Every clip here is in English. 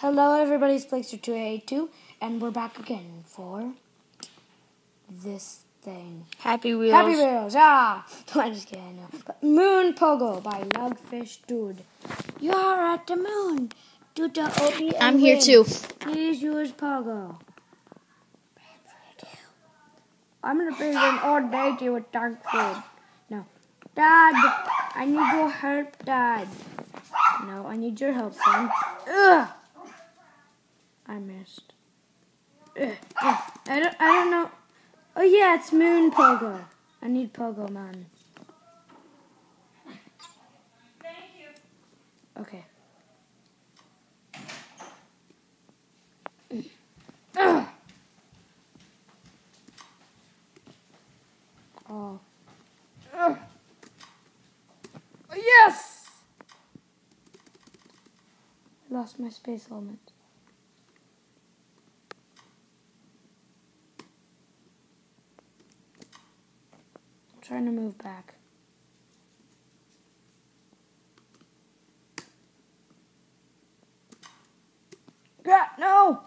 Hello, everybody. It's Blakester2882, and we're back again for this thing. Happy Wheels. Happy Wheels, ah! I'm just kidding, no. But Moon Pogo by Lugfish Dude. You're at the moon. Do the OB I'm here win. too. Please use Pogo. I'm gonna be an old lady with dark food. No. Dad, I need your help, Dad. No, I need your help, son. Ugh! I missed. Ugh. I don't, I don't know. Oh yeah, it's Moon Pogo. I need Pogo Man. Thank you. Okay. Ugh. Oh. Ugh. Yes! I lost my space helmet. I'm trying to move back. Yeah, no!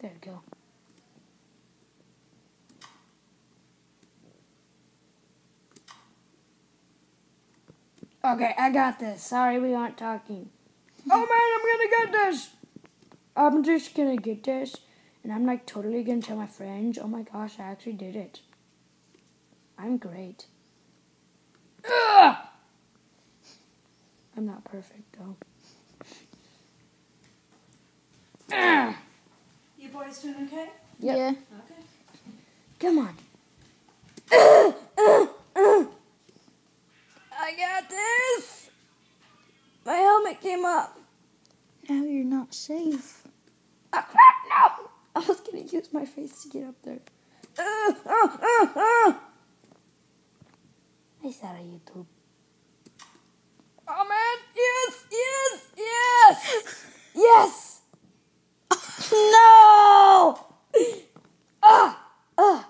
There we go. Okay, I got this. Sorry we aren't talking. Oh man, I'm gonna get this! I'm just gonna get this, and I'm like totally gonna tell my friends, oh my gosh, I actually did it. I'm great. Ugh! I'm not perfect though. Ugh! You boys doing okay? Yep. Yeah. Okay. Come on. I got this. My helmet came up. Now you're not safe. Ah, crap, no! I was gonna use my face to get up there. Uh, uh, uh, uh. I saw on YouTube. Oh man! Yes! Yes! Yes! Yes! no! Ah! Ah!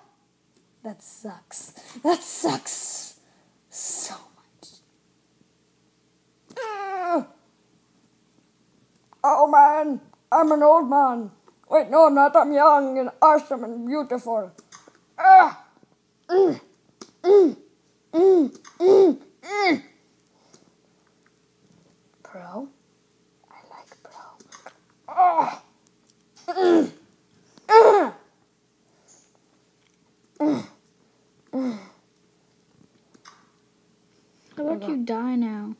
That sucks. That sucks so much. Ah. Oh man, I'm an old man. Wait, no, I'm not. I'm young and awesome and beautiful. Ah. Mm. Mm. Mm. Mm. Mm. Pro? I like pro. Ah. Mm. Ah. Mm. Mm. How about you die now?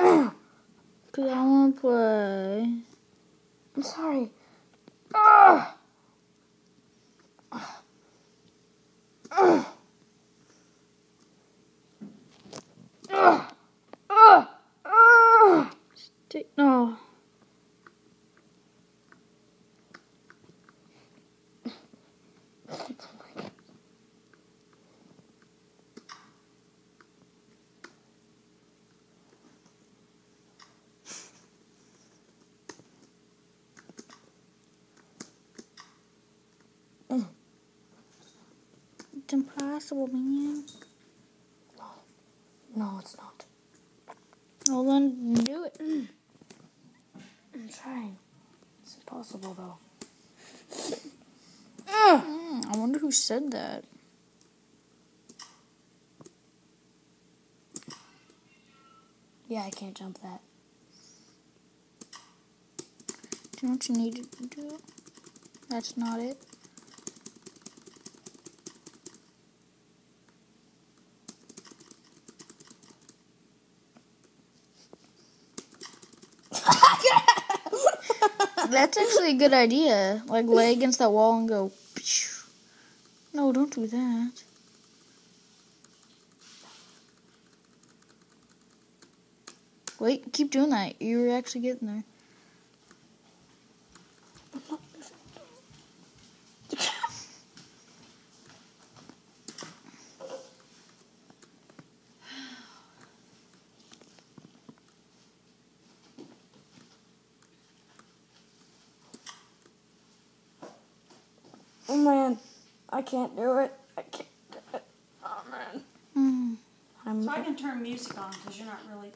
Ah. Cause I wanna play. I'm sorry. Ah. Ah. Ah. Ah. Ah. Stay- no. It's impossible, man. No, No, it's not. Well then, do it. I'm trying. It's impossible though. Ah. Mm, I wonder who said that. Yeah, I can't jump that. Do you know what you need to do? That's not it. That's actually a good idea. Like lay against that wall and go. No, don't do that. Wait, keep doing that. You're actually getting there. Oh man, I can't do it. I can't do it. Oh man. Mm. I'm, so I can turn music on because you're not really.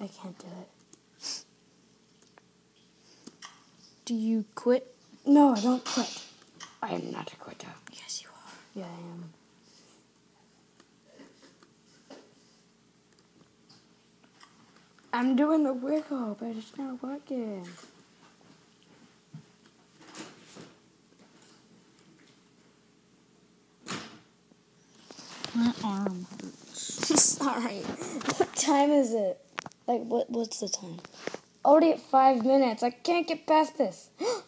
I can't do it. Do you quit? No, I don't quit. I am not a quitter. Yes, you are. Yeah, I am. I'm doing the wiggle, but it's not working. My arm hurts. Sorry. What time is it? Like, what? What's the time? Already at five minutes. I can't get past this. oh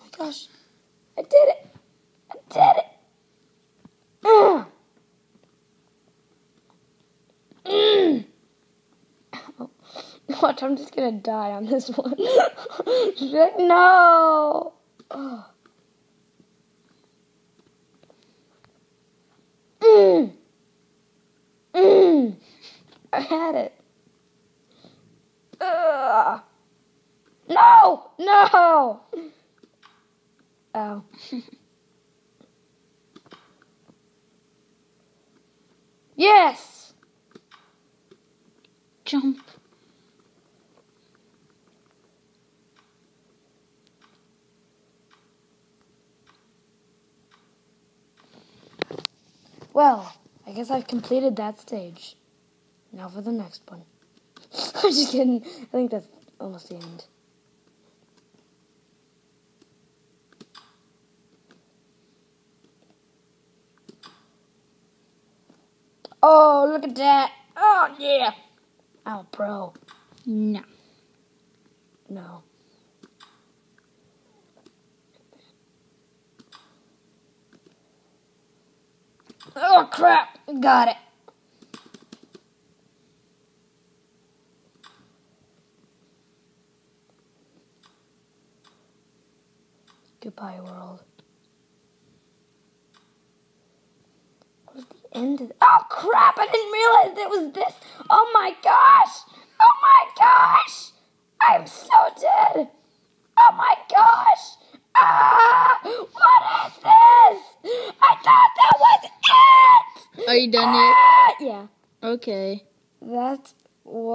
my gosh! I did it! I did it! Ugh. Mm. Ow. Watch, I'm just gonna die on this one. No! Ugh. Mm. Mm. I had it. Ugh. No! No! Ow. yes! Jump. Well, I guess I've completed that stage. Now for the next one. I'm just kidding. I think that's almost the end. Oh, look at that. Oh, yeah. Oh, I'm a pro. No. No. Oh, crap. Got it. Goodbye, world. Was the end of Oh, crap. I didn't realize it was this. Oh, my gosh. Oh, my gosh. I'm so dead. Oh, my gosh. Ah, what is this? I thought that was it. Are you done Ah, yeah. Okay. That was.